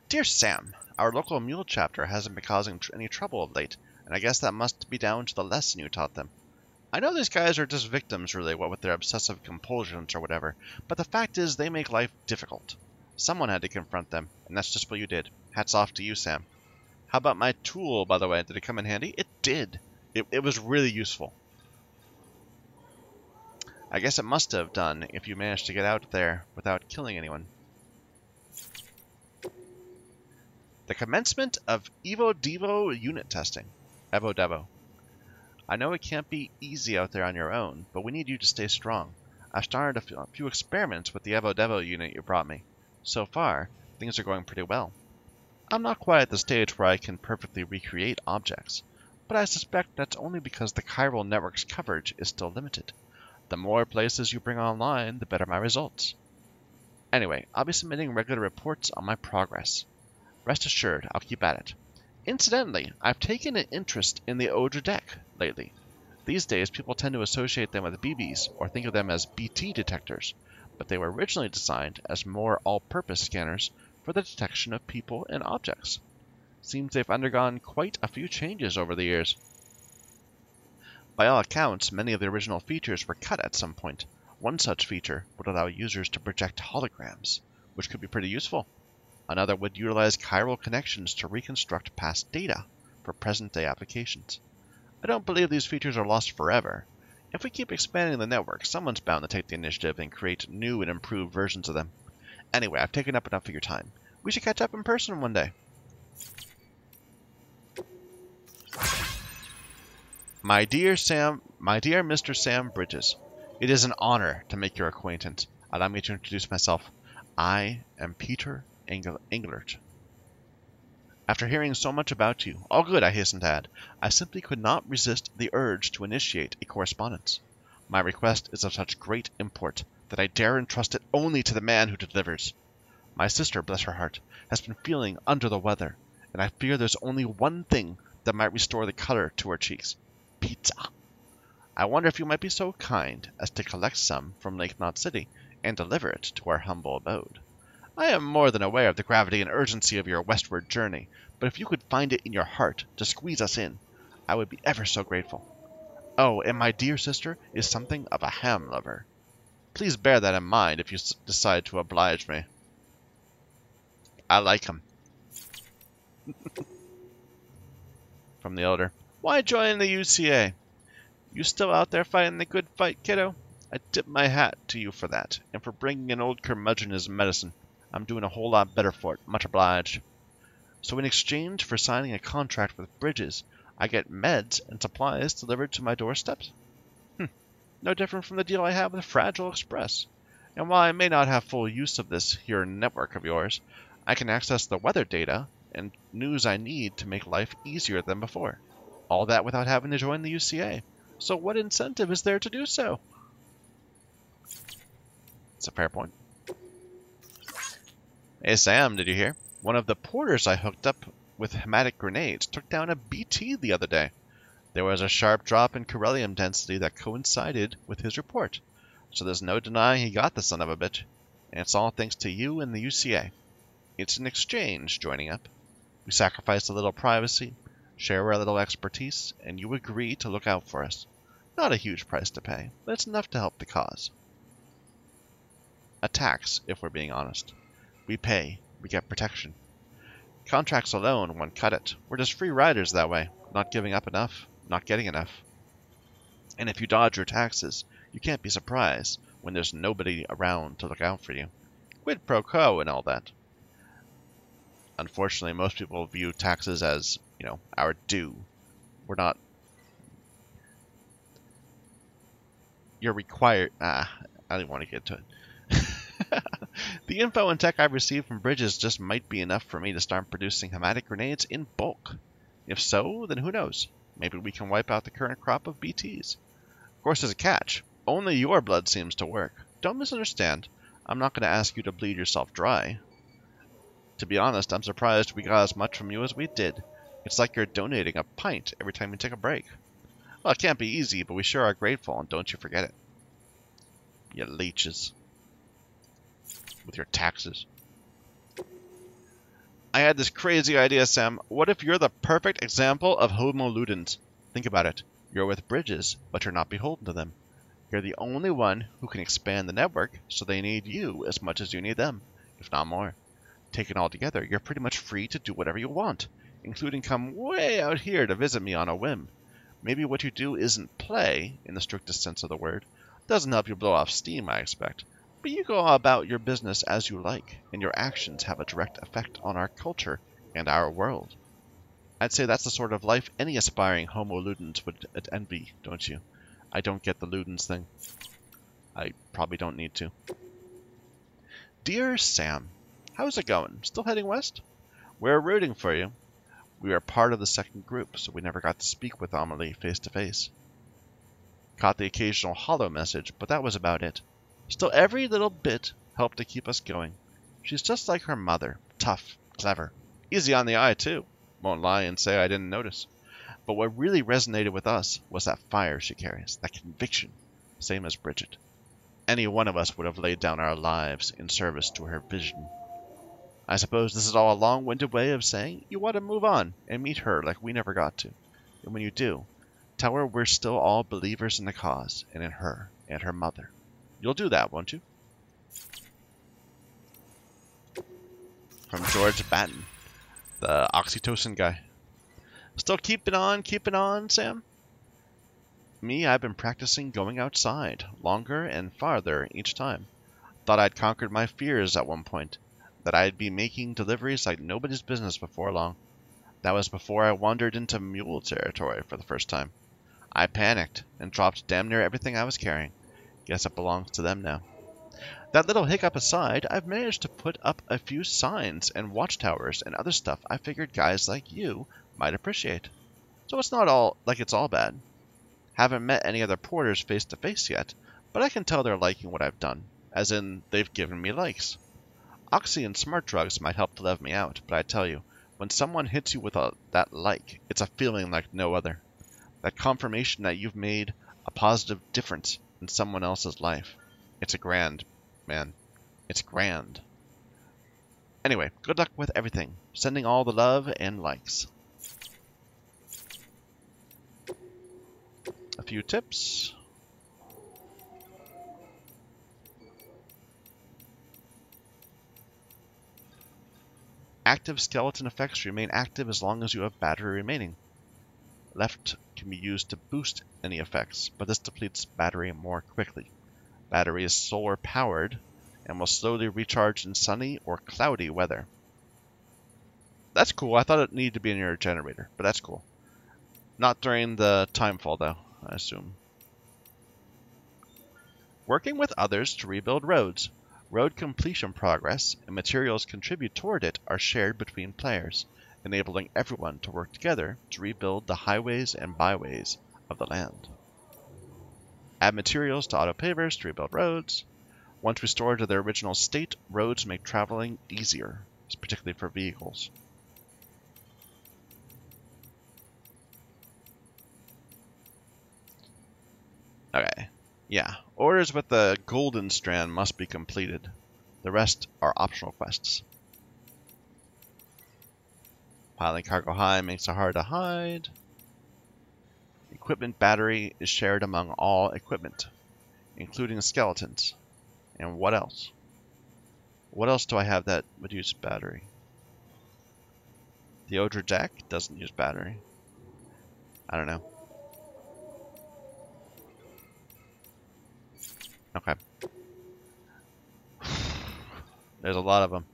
[SPEAKER 1] Dear Sam, our local mule chapter hasn't been causing tr- any trouble of late, and I guess that must be down to the lesson you taught them. I know these guys are just victims, really, what with their obsessive compulsions or whatever, but the fact is they make life difficult. Someone had to confront them, and that's just what you did. Hats off to you, Sam. How about my tool, by the way? Did it come in handy? It did. It, it was really useful. I guess it must have done if you managed to get out there without killing anyone. The commencement of Evo Devo unit testing. Evo Devo. I know it can't be easy out there on your own, but we need you to stay strong. I've started a few, experiments with the Evo Devo unit you brought me. So far, things are going pretty well. I'm not quite at the stage where I can perfectly recreate objects, but I suspect that's only because the chiral network's coverage is still limited. The more places you bring online, the better my results. Anyway, I'll be submitting regular reports on my progress. Rest assured, I'll keep at it. Incidentally, I've taken an interest in the Odradek lately. These days, people tend to associate them with BBs or think of them as BT detectors, but they were originally designed as more all-purpose scanners for the detection of people and objects. Seems they've undergone quite a few changes over the years. By all accounts, many of the original features were cut at some point. One such feature would allow users to project holograms, which could be pretty useful. Another would utilize chiral connections to reconstruct past data for present-day applications. I don't believe these features are lost forever. If we keep expanding the network, someone's bound to take the initiative and create new and improved versions of them. Anyway, I've taken up enough of your time. We should catch up in person one day. My dear Sam, my dear Mr. Sam Bridges, it is an honor to make your acquaintance. Allow me to introduce myself. I am Peter Engel- Englert. After hearing so much about you, all good, I hasten to add, I simply could not resist the urge to initiate a correspondence. My request is of such great import that I dare entrust it only to the man who delivers. My sister, bless her heart, has been feeling under the weather, and I fear there's only one thing that might restore the color to her cheeks pizza. I wonder if you might be so kind as to collect some from Lake Knot City and deliver it to our humble abode. I am more than aware of the gravity and urgency of your westward journey, but if you could find it in your heart to squeeze us in, I would be ever so grateful. Oh, and my dear sister is something of a ham lover. Please bear that in mind if you decide to oblige me. I like him. From the elder. Why join the UCA? You still out there fighting the good fight, kiddo? I tip my hat to you for that, and for bringing an old curmudgeon his medicine. I'm doing a whole lot better for it. Much obliged. So in exchange for signing a contract with Bridges, I get meds and supplies delivered to my doorsteps? Hmm. No different from the deal I have with Fragile Express. And while I may not have full use of this here network of yours, I can access the weather data and news I need to make life easier than before. All that without having to join the UCA. So what incentive is there to do so? It's a fair point. Hey Sam, did you hear? One of the porters I hooked up with hematic grenades took down a BT the other day. There was a sharp drop in chiralium density that coincided with his report, so there's no denying he got the son of a bitch. And it's all thanks to you and the UCA. It's an exchange joining up. We sacrifice a little privacy, share our little expertise, and you agree to look out for us. Not a huge price to pay, but it's enough to help the cause. A tax, if we're being honest. We pay, we get protection. Contracts alone won't cut it. We're just free riders that way, not giving up enough, not getting enough. And if you dodge your taxes, you can't be surprised when there's nobody around to look out for you. Quid pro quo and all that. Unfortunately, most people view taxes as, you know, our due. We're not. You're required. Ah, I didn't want to get to it. the info and tech I've received from Bridges just might be enough for me to start producing hematic grenades in bulk. If so, then who knows? Maybe we can wipe out the current crop of BTs. Of course, there's a catch. Only your blood seems to work. Don't misunderstand. I'm not going to ask you to bleed yourself dry. To be honest, I'm surprised we got as much from you as we did. It's like you're donating a pint every time you take a break. Well, it can't be easy, but we sure are grateful, and don't you forget it. You leeches. With your taxes. I had this crazy idea, Sam. What if you're the perfect example of Homo ludens? Think about it. You're with Bridges, but you're not beholden to them. You're the only one who can expand the network, so they need you as much as you need them, if not more. Taken all together, you're pretty much free to do whatever you want, including come way out here to visit me on a whim. Maybe what you do isn't play, in the strictest sense of the word. Doesn't help you blow off steam, I expect. But you go about your business as you like, and your actions have a direct effect on our culture and our world. I'd say that's the sort of life any aspiring Homo ludens would envy, don't you? I don't get the Ludens thing. I probably don't need to. Dear Sam, how's it going? Still heading west? We're rooting for you. We are part of the second group, so we never got to speak with Amelie face to face. Caught the occasional hollow message, but that was about it. Still, every little bit helped to keep us going. She's just like her mother, tough, clever, easy on the eye, too. Won't lie and say I didn't notice. But what really resonated with us was that fire she carries, that conviction, same as Bridget. Any one of us would have laid down our lives in service to her vision. I suppose this is all a long winded way of saying you want to move on and meet her like we never got to. And when you do, tell her we're still all believers in the cause and in her and her mother. You'll do that, won't you? From George Batten, the oxytocin guy. Still keeping on, keeping on, Sam? Me, I've been practicing going outside, longer and farther each time. Thought I'd conquered my fears at one point, that I'd be making deliveries like nobody's business before long. That was before I wandered into mule territory for the first time. I panicked and dropped damn near everything I was carrying. Guess it belongs to them now. That little hiccup aside, I've managed to put up a few signs and watchtowers and other stuff I figured guys like you might appreciate. So it's not all like it's all bad. Haven't met any other porters face to face yet, but I can tell they're liking what I've done, as in they've given me likes. Oxy and smart drugs might help to level me out, but I tell you, when someone hits you with a, that like, it's a feeling like no other. That confirmation that you've made a positive difference in someone else's life. It's a grand, man. It's grand. Anyway, good luck with everything. Sending all the love and likes. a few tips. Active skeleton effects remain active as long as you have battery remaining. Left can be used to boost any effects, but this depletes battery more quickly. Battery is solar powered and will slowly recharge in sunny or cloudy weather. That's cool. I thought it needed to be in your generator, but that's cool. Not during the timefall though. I assume. Working with others to rebuild roads. Road completion progress and materials contribute toward it are shared between players, enabling everyone to work together to rebuild the highways and byways of the land. Add materials to auto pavers to rebuild roads. Once restored to their original state, roads make traveling easier, particularly for vehicles. Okay. Yeah. Orders with the golden strand must be completed. The rest are optional quests. Piling cargo high makes it hard to hide. Equipment battery is shared among all equipment, including skeletons. And what else? What else do I have that would use battery? The Odradek doesn't use battery. I don't know. Okay. There's a lot of them.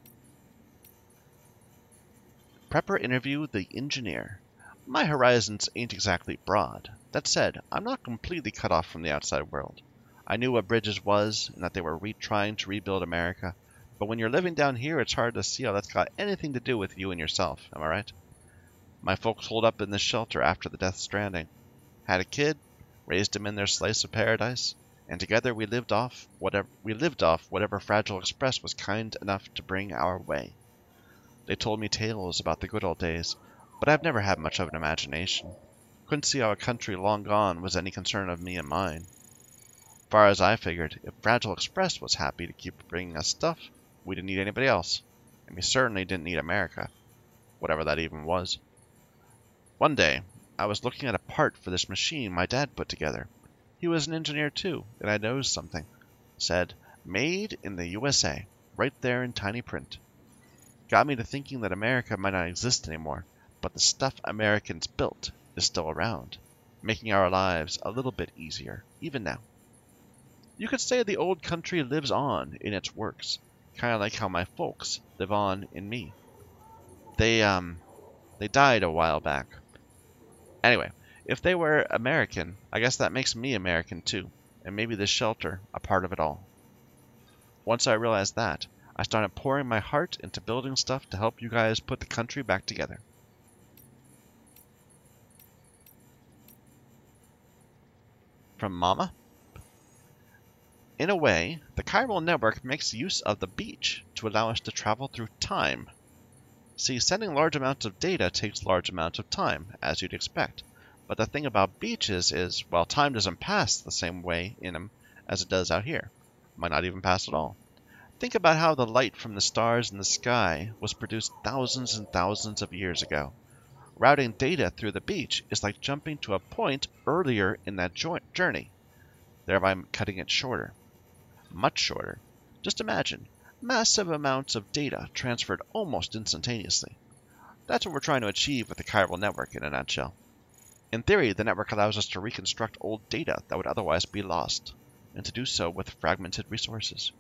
[SPEAKER 1] Prepper interview the engineer. My horizons ain't exactly broad. That said, I'm not completely cut off from the outside world. I knew what Bridges was, and that they were trying to rebuild America, but when you're living down here, it's hard to see how that's got anything to do with you and yourself, am I right? My folks holed up in this shelter after the Death Stranding. Had a kid, raised him in their slice of paradise, and together we lived off whatever we lived off whatever Fragile Express was kind enough to bring our way. They told me tales about the good old days, but I've never had much of an imagination. Couldn't see how a country long gone was any concern of me and mine. Far as I figured, if Fragile Express was happy to keep bringing us stuff, we didn't need anybody else. And we certainly didn't need America. Whatever that even was. One day, I was looking at a part for this machine my dad put together. He was an engineer too, and I noticed something. Said, Made in the USA, right there in tiny print. Got me to thinking that America might not exist anymore, but the stuff Americans built is still around, making our lives a little bit easier, even now. You could say the old country lives on in its works, kind of like how my folks live on in me. They, um, they died a while back. Anyway, if they were American, I guess that makes me American too, and maybe this shelter a part of it all. Once I realized that, I started pouring my heart into building stuff to help you guys put the country back together. From Mama? In a way, the chiral network makes use of the beach to allow us to travel through time. See, sending large amounts of data takes large amounts of time, as you'd expect. But the thing about beaches is, well, time doesn't pass the same way in them as it does out here. Might not even pass at all. Think about how the light from the stars in the sky was produced thousands and thousands of years ago. Routing data through the beach is like jumping to a point earlier in that journey, thereby cutting it shorter. Much shorter. Just imagine, massive amounts of data transferred almost instantaneously. That's what we're trying to achieve with the chiral network in a nutshell. In theory, the network allows us to reconstruct old data that would otherwise be lost, and to do so with fragmented resources.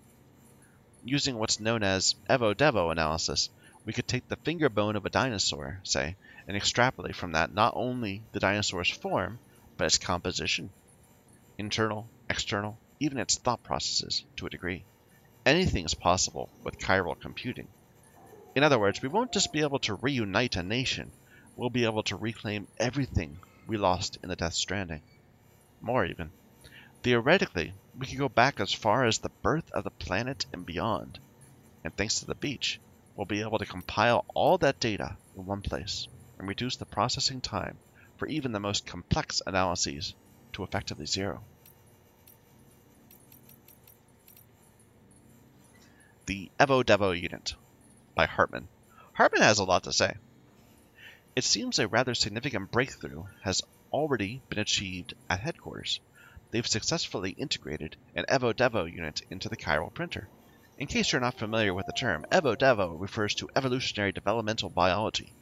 [SPEAKER 1] Using what's known as Evo-Devo analysis, we could take the finger bone of a dinosaur, say, and extrapolate from that not only the dinosaur's form, but its composition, internal, external, even its thought processes, to a degree. Anything is possible with chiral computing. In other words, we won't just be able to reunite a nation, we'll be able to reclaim everything we lost in the Death Stranding. More even. Theoretically, we can go back as far as the birth of the planet and beyond. And thanks to the beach, we'll be able to compile all that data in one place and reduce the processing time for even the most complex analyses to effectively zero. The Evo-Devo Unit by Heartman. Heartman has a lot to say. It seems a rather significant breakthrough has already been achieved at headquarters. They've successfully integrated an Evo-Devo unit into the chiral printer. In case you're not familiar with the term, Evo-Devo refers to evolutionary developmental biology.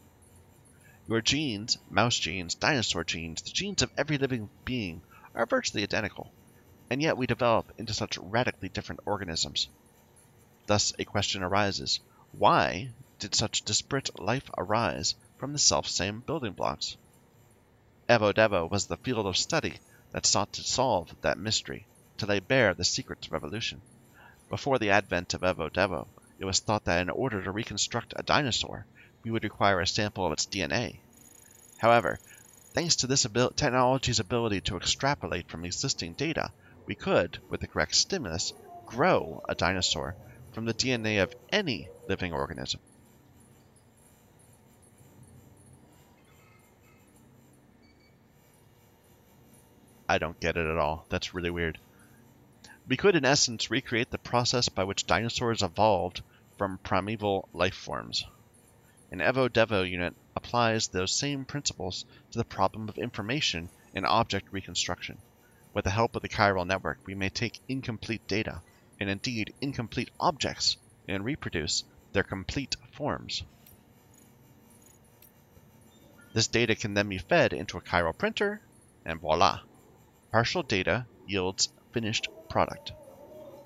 [SPEAKER 1] Your genes, mouse genes, dinosaur genes, the genes of every living being, are virtually identical, and yet we develop into such radically different organisms. Thus a question arises, why did such disparate life arise from the self-same building blocks. Evo-Devo was the field of study that sought to solve that mystery, to lay bare the secrets of evolution. Before the advent of Evo-Devo, it was thought that in order to reconstruct a dinosaur, we would require a sample of its DNA. However, thanks to this abil technology's ability to extrapolate from existing data, we could, with the correct stimulus, grow a dinosaur from the DNA of any living organism. I don't get it at all. That's really weird. We could, in essence, recreate the process by which dinosaurs evolved from primeval life forms. An Evo-Devo unit applies those same principles to the problem of information and object reconstruction. With the help of the chiral network, we may take incomplete data, and indeed incomplete objects, and reproduce their complete forms. This data can then be fed into a chiral printer, and voila! Partial data yields finished product.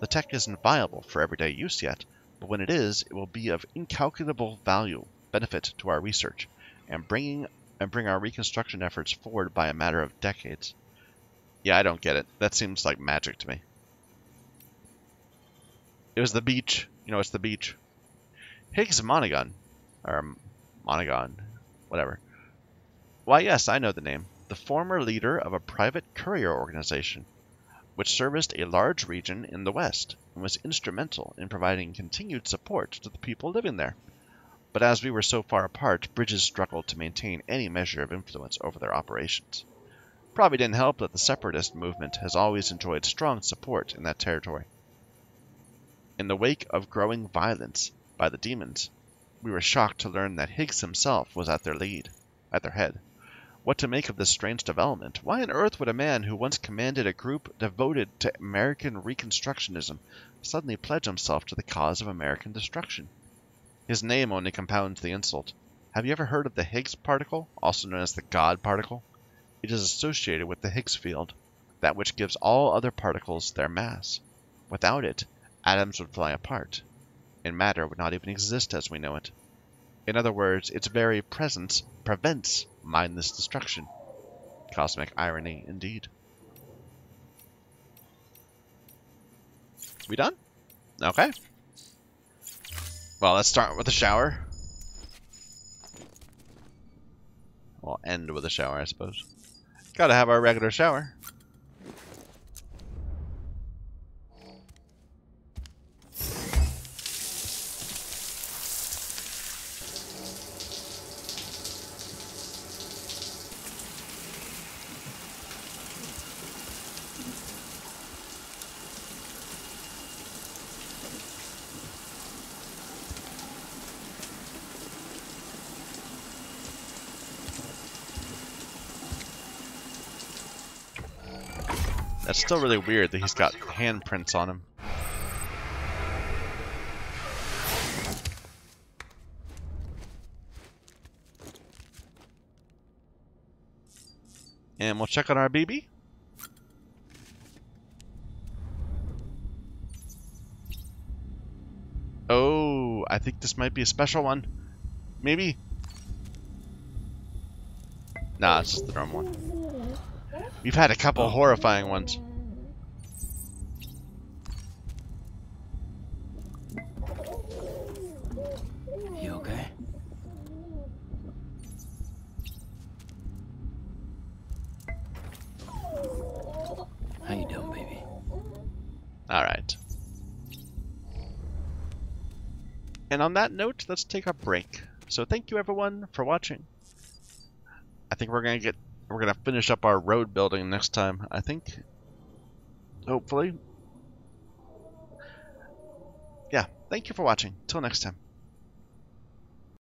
[SPEAKER 1] The tech isn't viable for everyday use yet, but when it is, it will be of incalculable value benefit to our research and bringing and bring our reconstruction efforts forward by a matter of decades. Yeah, I don't get it. That seems like magic to me. It was the beach. You know, it's the beach. Higgs Monaghan. Or Monaghan. Whatever. Why, yes, I know the name the former leader of a private courier organization, which serviced a large region in the West and was instrumental in providing continued support to the people living there. But as we were so far apart, Bridges struggled to maintain any measure of influence over their operations. Probably didn't help that the separatist movement has always enjoyed strong support in that territory. In the wake of growing violence by the Demens, we were shocked to learn that Higgs himself was at their lead, at their head. What to make of this strange development? Why on earth would a man who once commanded a group devoted to American Reconstructionism suddenly pledge himself to the cause of American destruction? His name only compounds the insult. Have you ever heard of the Higgs particle, also known as the God particle? It is associated with the Higgs field, that which gives all other particles their mass. Without it, atoms would fly apart, and matter would not even exist as we know it. In other words, its very presence prevents mindless destruction. Cosmic irony, indeed. We done? Okay. Well, let's start with a shower. We'll end with a shower, I suppose. Gotta have our regular shower. That's still really weird that he's got handprints on him. And we'll check on our BB. Oh, I think this might be a special one. Maybe. Nah, it's just the normal one. We've had a couple horrifying ones. And on that note, let's take a break. So thank you everyone for watching. I think we're gonna get we're gonna finish up our road building next time, I think. Hopefully. Yeah, thank you for watching. Till next time.